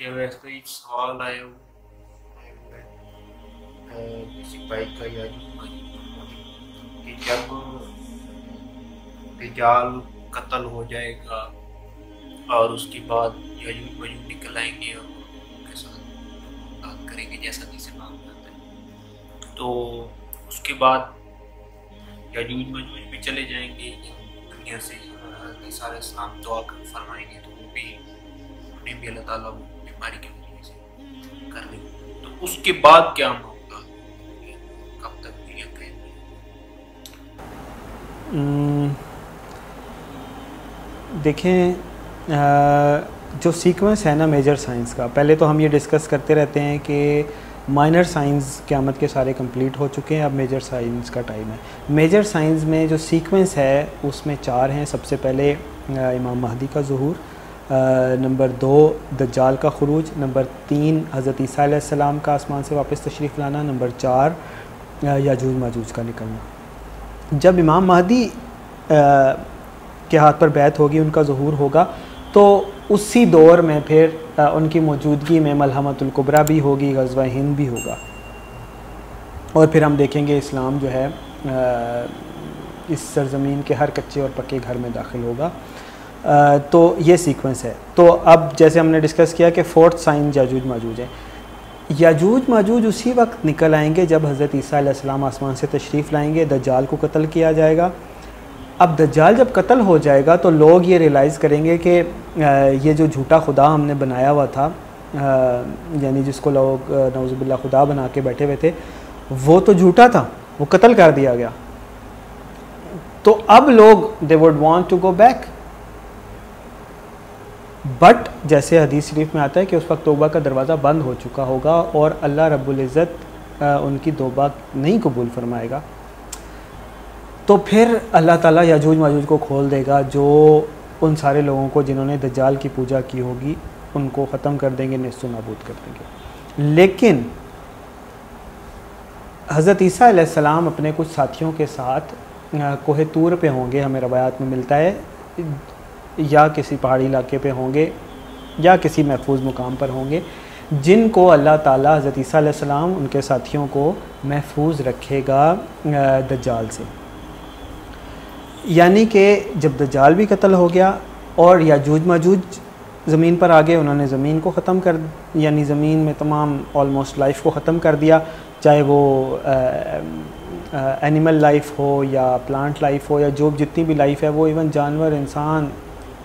ये वैसे ही सवाल आया हुआ किसी भाई का या कि जब रिजाल कत्ल हो जाएगा और उसके बाद यजूज मजूज निकल आएँगे और उनके साथ बात करेंगे जैसा जिसे मांग जाता है तो उसके बाद यजूज मजूज भी चले जाएँगे दुनिया से सारे इस्लाम दुआ कर फरमाएँगे तो वो भी उन्हें भी अल्लाह ताला वजह से कर देंगे तो उसके बाद क्या होगा कब तक दुनिया कहेंगे देखें जो सीक्वेंस है ना मेजर साइंस का, पहले तो हम ये डिस्कस करते रहते हैं कि माइनर साइंस क़्यामत के सारे कंप्लीट हो चुके हैं, अब मेजर साइंस का टाइम है। मेजर साइंस में जो सीक्वेंस है, उसमें चार हैं। सबसे पहले इमाम महदी का ज़हूर नंबर दो दज्जाल का खरूज नंबर तीन हज़रत ईसीम का आसमान से वापस तशरीफ़ लाना नंबर चार याजूज माजूज का निकलना। जब इमाम महदी के हाथ पर बैत होगी उनका ज़हूर होगा तो उसी दौर में फिर आ, उनकी मौजूदगी में मलहमतुल्कुबरा भी होगी गजवा हिंद भी होगा। और फिर हम देखेंगे इस्लाम जो है आ, इस सरजमीन के हर कच्चे और पक्के घर में दाखिल होगा। तो ये सीक्वेंस है। तो अब जैसे हमने डिस्कस किया कि फोर्थ साइन याजूज माजूज है। याजूज माजूज उसी वक्त निकल आएँगे जब हज़रत ईसा आसमान से तशरीफ़ लाएँगे, दज्जाल को कत्ल किया जाएगा। अब दज्जाल जब कत्ल हो जाएगा तो लोग ये रियलाइज़ करेंगे कि ये जो झूठा खुदा हमने बनाया हुआ था यानी जिसको लोग नवज़बिल्ला खुदा बना के बैठे हुए थे, वो तो झूठा था, वो कत्ल कर दिया गया। तो अब लोग they would want to go back but जैसे हदीस शरीफ में आता है कि उस वक्त तोबा का दरवाज़ा बंद हो चुका होगा और अल्लाह रब्बुल इज़्ज़त उनकी तोबा नहीं कबूल फरमाएगा। तो फिर अल्लाह ताला याजूज माजूज को खोल देगा, जो उन सारे लोगों को जिन्होंने दज्जाल की पूजा की होगी, उनको ख़त्म कर देंगे नस्त नाबूद कर देंगे। लेकिन हज़रत ईसा अपने कुछ साथियों के साथ कोह तूर पे होंगे, हमें रवायात में मिलता है। या किसी पहाड़ी इलाके पे होंगे या किसी महफूज मुकाम पर होंगे, जिनको अल्लाह ताला हज़रत ईसा उनके साथियों को महफूज रखेगा दज्जाल से। यानी कि जब दज्जाल भी कत्ल हो गया और याजूज माजूज ज़मीन पर आ गए, उन्होंने ज़मीन को ख़त्म कर, यानी ज़मीन में तमाम ऑलमोस्ट लाइफ को ख़त्म कर दिया, चाहे वो एनिमल लाइफ हो या प्लांट लाइफ हो या जो जितनी भी लाइफ है, वो इवन जानवर, इंसान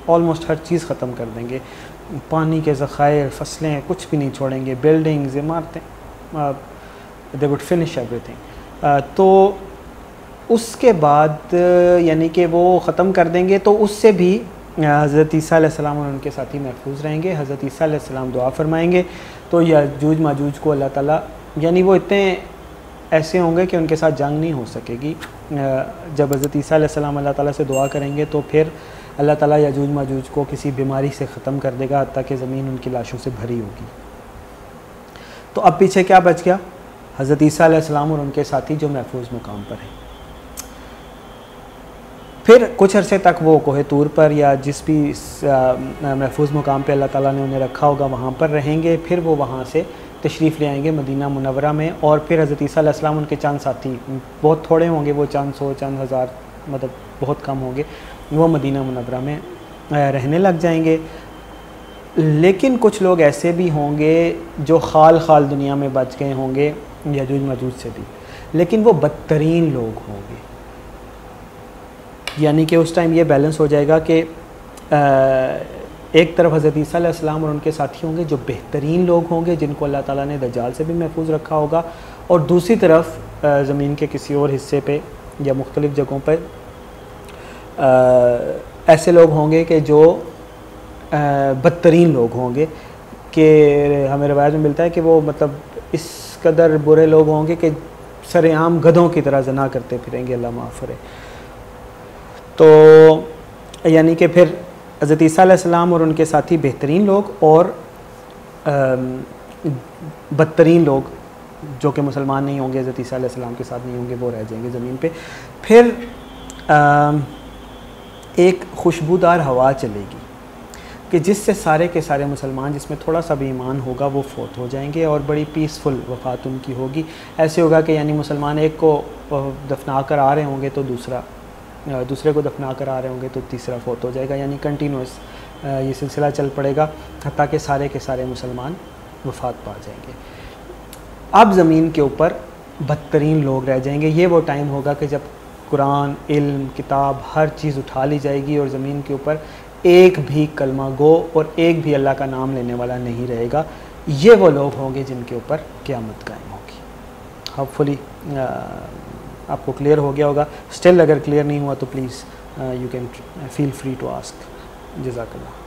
ऑलमोस्ट हर चीज़ ख़त्म कर देंगे। पानी के ज़ख़ायर, फ़सलें, कुछ भी नहीं छोड़ेंगे। बिल्डिंग्स इमारतें दे वुड फिनिश एवरीथिंग तो उसके बाद, यानी कि वो ख़त्म कर देंगे तो उससे भी हज़रत ईसा और उनके साथी महफूज रहेंगे। हज़रत ईसा दुआ फरमाएँगे। तो यजूज माजूज को अल्लाह ताला, यानी वो इतने ऐसे होंगे कि उनके साथ जंग नहीं हो सकेगी। जब हज़रत ईसा अल्लाह ताला से दुआ करेंगे तो फिर अल्लाह ताला यजूज माजूज को किसी बीमारी से ख़त्म कर देगा ताकि ज़मीन उनकी लाशों से भरी होगी। तो अब पीछे क्या बच गया? हज़रत ईसा और उनके साथी जो महफूज मुकाम पर हैं। फिर कुछ अरसे तक वो कोह तूर पर या जिस भी महफूज मुकाम पे अल्लाह ताला ने उन्हें रखा होगा, वहाँ पर रहेंगे। फिर वो वहाँ से तशरीफ़ ले आएँगे मदीना मुनवरा में और फिर हज़रत ईसा उनके चंद साथी, बहुत थोड़े होंगे वो, चंद सौ, चंद हज़ार मतलब बहुत कम होंगे। वो मदीना मुनवरा में रहने लग जाएँगे। लेकिन कुछ लोग ऐसे भी होंगे जो खाल खाल दुनिया में बच गए होंगे, यजूज मजूज से भी। लेकिन वो बदतरीन लोग होंगे। यानी कि उस टाइम ये बैलेंस हो जाएगा कि एक तरफ़ हज़रत ईसा और उनके साथी होंगे जो बेहतरीन लोग होंगे, जिनको अल्लाह ताला ने दजाल से भी महफूज रखा होगा। और दूसरी तरफ़ ज़मीन के किसी और हिस्से पे या मुख्तलिफ़ जगहों पर ऐसे लोग होंगे कि जो बदतरीन लोग होंगे कि हमें रवायत में मिलता है कि वो मतलब इस कदर बुरे लोग होंगे कि सरेआम गधों की तरह जना करते फिरेंगे अल्लाह माफ़ करे। तो यानी कि फिर हज़रत और उनके साथी बेहतरीन लोग और बदतरीन लोग जो कि मुसलमान नहीं होंगे हज़रत ईसा के साथ नहीं होंगे वो रह जाएँगे ज़मीन पे। फिर आ, एक खुशबूदार हवा चलेगी कि जिससे सारे के सारे मुसलमान, जिसमें थोड़ा सा भी ईमान होगा, वो फोत हो जाएँगे और बड़ी पीसफुल वफात उनकी होगी। ऐसे होगा कि यानी मुसलमान एक को दफना कर आ रहे होंगे तो दूसरा दूसरे को दफना कर आ रहे होंगे तो तीसरा फोत हो जाएगा। यानी कंटिन्यूस ये सिलसिला चल पड़ेगा हती सारे के सारे मुसलमान वफात पा जाएँगे। अब ज़मीन के ऊपर बदतरीन लोग रह जाएँगे। ये वो टाइम होगा कि जब कुरान, इल्म, किताब, हर चीज़ उठा ली जाएगी और ज़मीन के ऊपर एक भी कलमा गो और एक भी अल्लाह का नाम लेने वाला नहीं रहेगा। ये वो लोग होंगे जिनके ऊपर क़्यामत कायम होगी। होपफुली आपको क्लियर हो गया होगा। स्टिल अगर क्लियर नहीं हुआ तो please you can feel free to ask जजाकल्ला